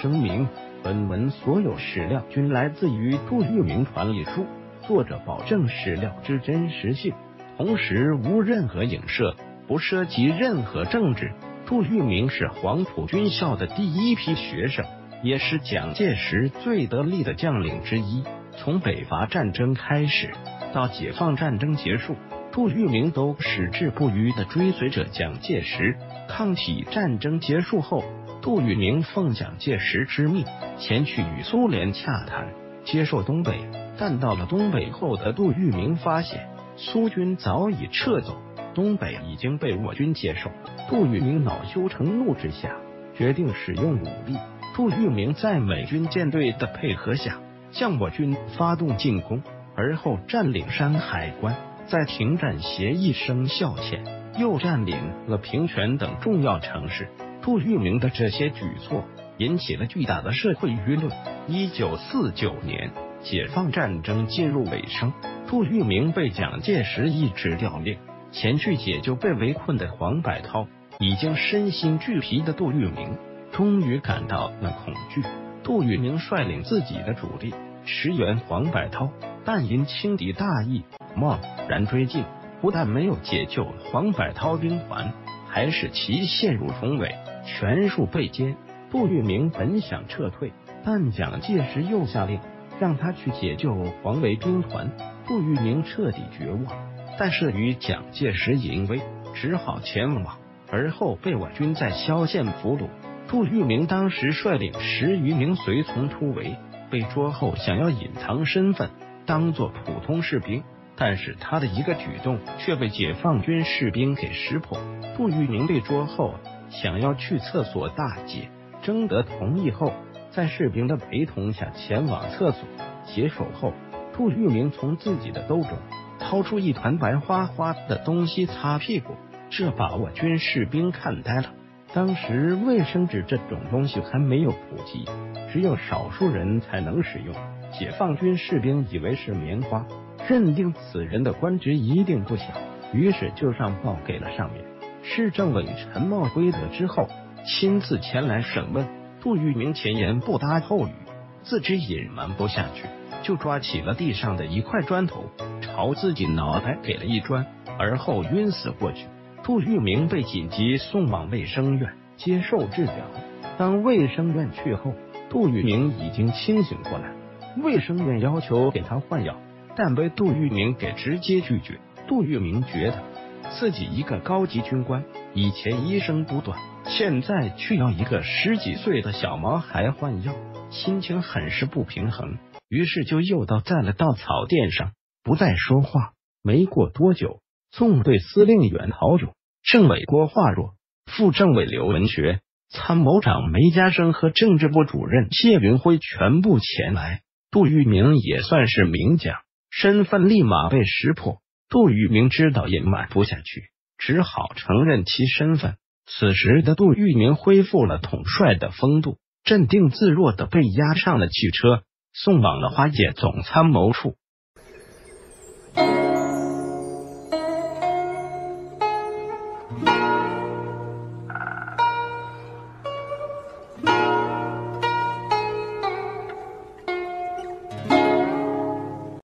声明：本文所有史料均来自于杜聿明传译书，作者保证史料之真实性，同时无任何影射，不涉及任何政治。杜聿明是黄埔军校的第一批学生，也是蒋介石最得力的将领之一。从北伐战争开始到解放战争结束，杜聿明都矢志不渝的追随着蒋介石。抗体战争结束后，杜聿明奉蒋介石之命前去与苏联洽谈，接受东北。但到了东北后的杜聿明发现，苏军早已撤走。东北已经被我军接受，杜聿明恼羞成怒之下，决定使用武力。杜聿明在美军舰队的配合下，向我军发动进攻，而后占领山海关，在停战协议生效前，又占领了平泉等重要城市。杜聿明的这些举措引起了巨大的社会舆论。一九四九年，解放战争进入尾声，杜聿明被蒋介石一纸调令。前去解救被围困的黄百韬，已经身心俱疲的杜聿明终于感到了恐惧。杜聿明率领自己的主力驰援黄百韬，但因轻敌大意，贸然追进，不但没有解救黄百韬兵团，还使其陷入重围，全数被歼。杜聿明本想撤退，但蒋介石又下令让他去解救黄维兵团，杜聿明彻底绝望。但是与蒋介石淫威，只好前往，而后被我军在萧县俘虏。杜聿明当时率领十余名随从突围，被捉后想要隐藏身份，当做普通士兵，但是他的一个举动却被解放军士兵给识破。杜聿明被捉后，想要去厕所大解，征得同意后，在士兵的陪同下前往厕所解手后，杜聿明从自己的兜中。掏出一团白花花的东西擦屁股，这把我军士兵看呆了。当时卫生纸这种东西还没有普及，只有少数人才能使用。解放军士兵以为是棉花，认定此人的官职一定不小，于是就上报给了上面。市政委陈茂归得之后，亲自前来审问。杜聿明前言不搭后语，自知隐瞒不下去，就抓起了地上的一块砖头。朝自己脑袋给了一砖，而后晕死过去。杜聿明被紧急送往卫生院接受治疗。当卫生院去后，杜聿明已经清醒过来。卫生院要求给他换药，但被杜聿明给直接拒绝。杜聿明觉得自己一个高级军官，以前医生不断，现在却要一个十几岁的小毛孩换药，心情很是不平衡。于是就又倒在了稻草垫上。不再说话。没过多久，纵队司令员陶勇、政委郭化若、副政委刘文学、参谋长梅家生和政治部主任谢云辉全部前来。杜聿明也算是名将，身份立马被识破。杜玉明知道隐瞒不下去，只好承认其身份。此时的杜玉明恢复了统帅的风度，镇定自若的被押上了汽车，送往了花界总参谋处。